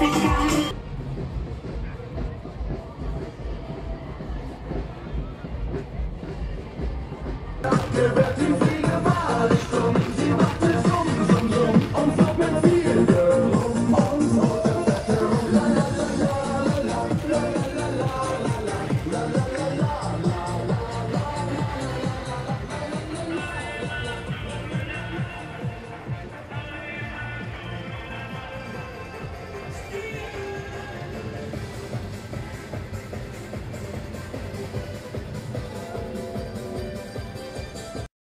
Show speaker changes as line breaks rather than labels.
Get back to